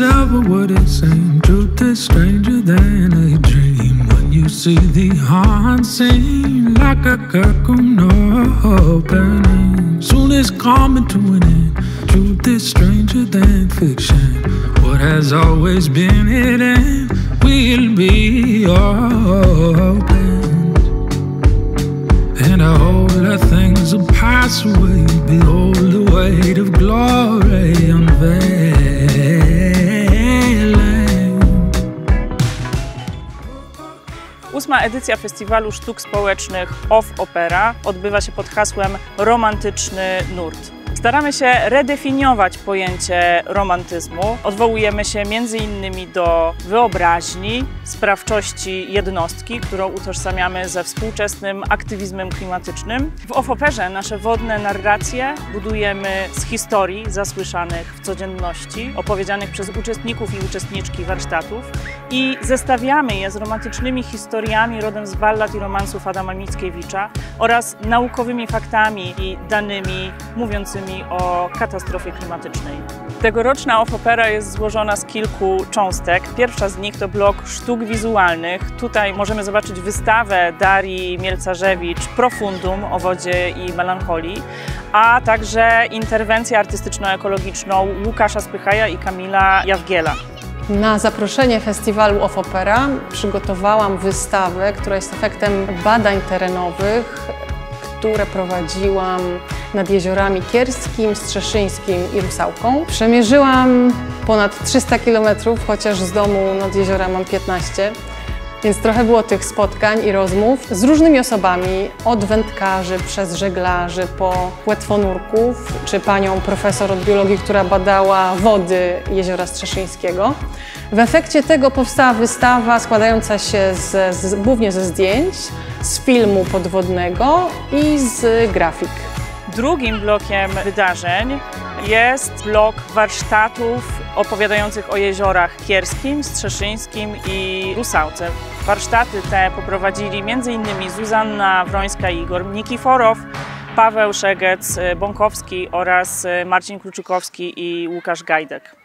ever what it seems. Truth is stranger than a dream. When you see the unseen, like a curtain opening, soon it's coming to an end. Truth is stranger than fiction. What has always been hidden will be opened, and a whole lot things will pass away. Behold the weight of glory unveiled. Ósma edycja Festiwalu Sztuk Społecznych Off Opera odbywa się pod hasłem Romantyczny Nurt. Staramy się redefiniować pojęcie romantyzmu. Odwołujemy się między innymi do wyobraźni, sprawczości jednostki, którą utożsamiamy ze współczesnym aktywizmem klimatycznym. W Ofoperze nasze wodne narracje budujemy z historii zasłyszanych w codzienności, opowiedzianych przez uczestników i uczestniczki warsztatów i zestawiamy je z romantycznymi historiami rodem z ballad i romansów Adama Mickiewicza oraz naukowymi faktami i danymi mówiącymi o katastrofie klimatycznej. Tegoroczna OFOPERA jest złożona z kilku cząstek. Pierwsza z nich to blok sztuk wizualnych. Tutaj możemy zobaczyć wystawę Darii Mielcarzewicz Profundum o wodzie i melancholii, a także interwencję artystyczno-ekologiczną Łukasza Spychaja i Kamila Jawgiela. Na zaproszenie festiwalu Of Opera przygotowałam wystawę, która jest efektem badań terenowych, które prowadziłam nad jeziorami Kierskim, Strzeszyńskim i Rusałką. Przemierzyłam ponad 300 km, chociaż z domu nad jeziora mam 15 więc trochę było tych spotkań i rozmów z różnymi osobami, od wędkarzy, przez żeglarzy, po płetwonurków, czy panią profesor od biologii, która badała wody jeziora Strzeszyńskiego. W efekcie tego powstała wystawa składająca się z, z, głównie ze zdjęć, z filmu podwodnego i z grafik. Drugim blokiem wydarzeń jest blok warsztatów opowiadających o jeziorach Kierskim, Strzeszyńskim i Rusałce. Warsztaty te poprowadzili m.in. Zuzanna Wrońska i Igor Nikiforow, Paweł Szegec, Bąkowski oraz Marcin Kluczykowski i Łukasz Gajdek.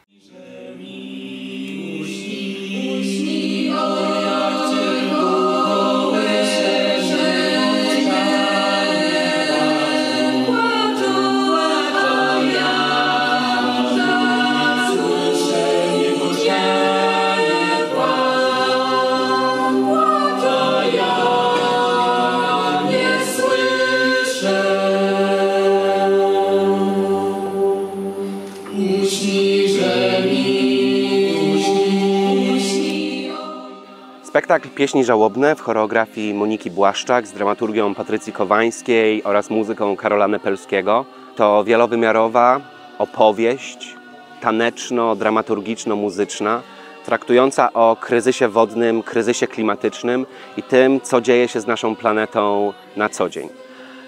Spektakl Pieśni Żałobne w choreografii Moniki Błaszczak z dramaturgią Patrycji Kowańskiej oraz muzyką Karola Nepelskiego to wielowymiarowa opowieść taneczno-dramaturgiczno-muzyczna traktująca o kryzysie wodnym, kryzysie klimatycznym i tym, co dzieje się z naszą planetą na co dzień.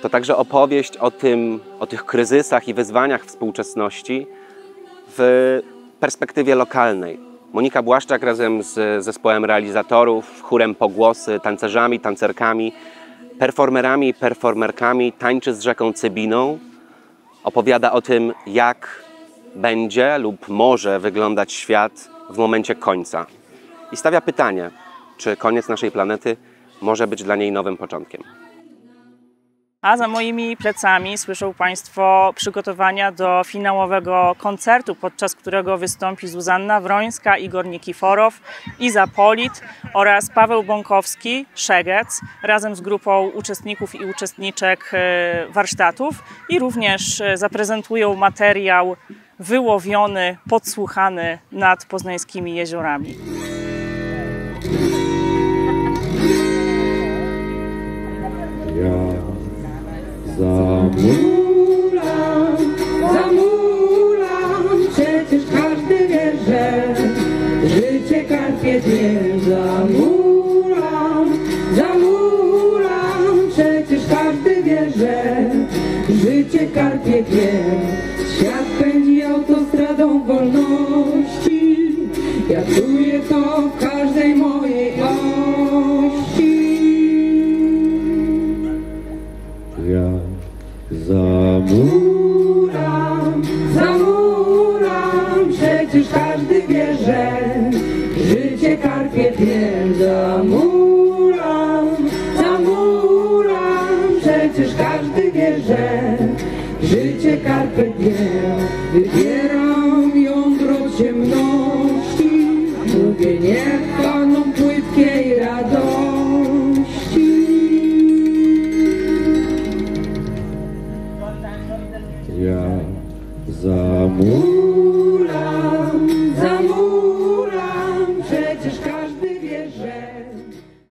To także opowieść o, tym, o tych kryzysach i wyzwaniach współczesności w perspektywie lokalnej, Monika Błaszczak razem z zespołem realizatorów, chórem pogłosy, tancerzami, tancerkami, performerami i performerkami tańczy z rzeką Cybiną. Opowiada o tym, jak będzie lub może wyglądać świat w momencie końca. I stawia pytanie, czy koniec naszej planety może być dla niej nowym początkiem. A za moimi plecami słyszą Państwo przygotowania do finałowego koncertu, podczas którego wystąpi Zuzanna Wrońska, Igor Nikiforow, Iza Polit oraz Paweł Bąkowski, Szegec, razem z grupą uczestników i uczestniczek e, warsztatów i również e, zaprezentują materiał wyłowiony, podsłuchany nad poznańskimi jeziorami. Zamulam, zamulam, przecież każdy wie, że życie karpie dnie. Zamulam, zamulam, przecież każdy wie, że życie karpie dnie. Świat pędzi autostradą wolności, ja czuję to pięknie zamulam, zamulam, przecież każdy wie, że życie karpę diem Wybieram jądro ciemności, mówię nie panom płytkiej radości. Ja zamulam,